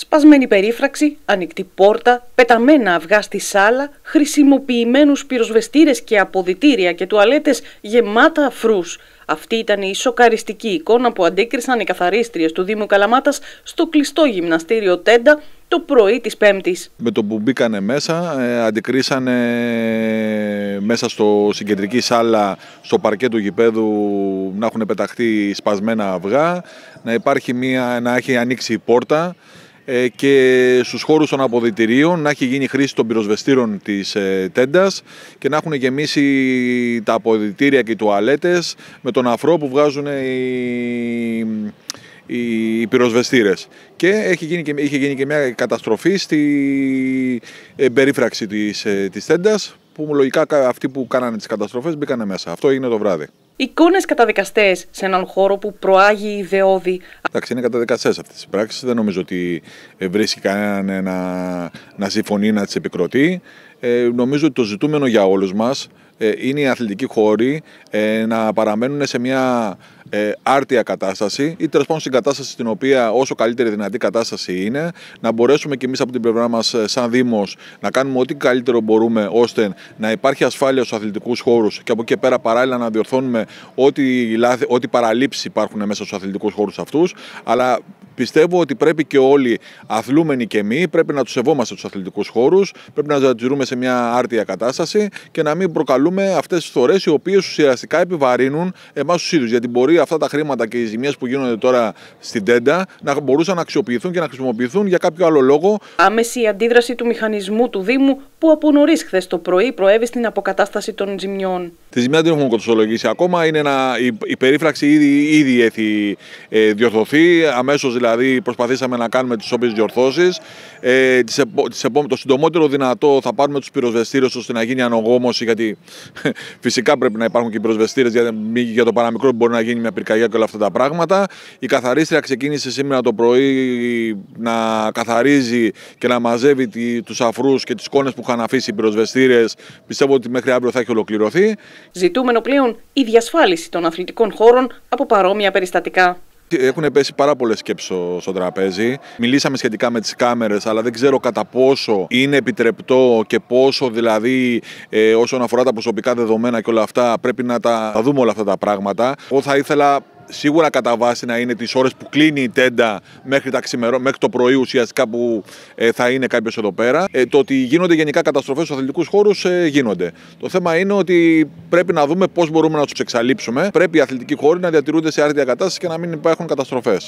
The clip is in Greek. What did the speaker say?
Σπασμένη περίφραξη, ανοιχτή πόρτα, πεταμένα αυγά στη σάλα, χρησιμοποιημένους πυροσβεστήρες και αποδητήρια και τουαλέτες γεμάτα αφρούς. Αυτή ήταν η σοκαριστική εικόνα που αντίκρισαν οι καθαρίστριες του Δήμου Καλαμάτας στο κλειστό γυμναστήριο Τέντα το πρωί της Πέμπτης. Με το που μπήκανε μέσα, ε, αντικρίσανε μέσα στο συγκεντρική σάλα, στο παρκέ του γηπέδου, να έχουν πεταχτεί σπασμένα αυγά, να, υπάρχει μια, να έχει ανοίξει η πόρτα, ε, και στους χώρους των αποδητηρίων να έχει γίνει χρήση των πυροσβεστήρων της ε, τέντας και να έχουν γεμίσει τα αποδητήρια και οι τουαλέτες με τον αφρό που βγάζουν οι, οι πυροσβεστήρες. Και έχει γίνει και, είχε γίνει και μια καταστροφή στη ε, περίφραξη της, της τέντας που λογικά αυτοί που κάνανε τις καταστροφές μπήκανε μέσα. Αυτό έγινε το βράδυ. Εικόνες καταδικαστές σε έναν χώρο που προάγει ιδεώδη. Εντάξει, είναι καταδικαστές αυτές τις πράξεις. Δεν νομίζω ότι βρίσκει κανέναν να, να συμφωνεί να τις επικροτεί. Ε, νομίζω ότι το ζητούμενο για όλους μας ε, είναι οι αθλητικοί χώροι ε, να παραμένουν σε μια ε, άρτια κατάσταση ή τέλος πάντων στην κατάσταση στην οποία όσο καλύτερη δυνατή κατάσταση είναι, να μπορέσουμε και εμείς από την πλευρά μας, σαν Δήμος, να κάνουμε ό,τι καλύτερο μπορούμε ώστε να υπάρχει ασφάλεια στους αθλητικούς χώρους και από εκεί πέρα παράλληλα να διορθώνουμε ό,τι, ό,τι παραλήψεις υπάρχουν μέσα στους αθλητικούς χώρους αυτούς. Αλλά Πιστεύω ότι πρέπει και όλοι, αθλούμενοι και εμείς, πρέπει να τους σεβόμαστε τους αθλητικούς χώρους, πρέπει να ζητούμε σε μια άρτια κατάσταση και να μην προκαλούμε αυτές τις φορέ οι οποίες ουσιαστικά επιβαρύνουν εμάς τους ίδιους. Γιατί μπορεί αυτά τα χρήματα και οι ζημίες που γίνονται τώρα στην τέντα να μπορούσαν να αξιοποιηθούν και να χρησιμοποιηθούν για κάποιο άλλο λόγο. Άμεση αντίδραση του μηχανισμού του Δήμου που από νωρίς χθες το πρωί προέβη στην αποκατάσταση των ζημιών. Τη ζημιά δεν έχουμε κοστολογήσει ακόμα. Είναι ένα, η, η περίφραξη ήδη, ήδη έχει ε, διορθωθεί. Αμέσως δηλαδή προσπαθήσαμε να κάνουμε τις όποιες διορθώσεις. Ε, τις το συντομότερο δυνατό θα πάρουμε τους πυροσβεστήρες ώστε να γίνει ανογόμωση. Γιατί φυσικά πρέπει να υπάρχουν και πυροσβεστήρες για, για το παραμικρό που μπορεί να γίνει μια πυρκαγιά και όλα αυτά τα πράγματα. Η καθαρίστρια ξεκίνησε σήμερα το πρωί να καθαρίζει και να μαζεύει τους αφρούς και τις κόνε που είχαν αφήσει οι πυροσβεστήρες. Πιστεύω ότι μέχρι αύριο θα έχει ολοκληρωθεί. Ζητούμενο πλέον η διασφάλιση των αθλητικών χώρων από παρόμοια περιστατικά. Έχουν πέσει πάρα πολλές σκέψεις στο, τραπέζι. Μιλήσαμε σχετικά με τις κάμερες, αλλά δεν ξέρω κατά πόσο είναι επιτρεπτό και πόσο δηλαδή ε, όσον αφορά τα προσωπικά δεδομένα και όλα αυτά πρέπει να τα δούμε όλα αυτά τα πράγματα. Εγώ θα ήθελα σίγουρα κατά βάση να είναι τις ώρες που κλείνει η τέντα μέχρι, τα ξημερό, μέχρι το πρωί ουσιαστικά που ε, θα είναι κάποιος εδώ πέρα. Ε, το ότι γίνονται γενικά καταστροφές στους αθλητικούς χώρους ε, γίνονται. Το θέμα είναι ότι πρέπει να δούμε πώς μπορούμε να τους εξαλείψουμε. Πρέπει οι αθλητικοί χώροι να διατηρούνται σε άρτια κατάσταση και να μην υπάρχουν καταστροφές.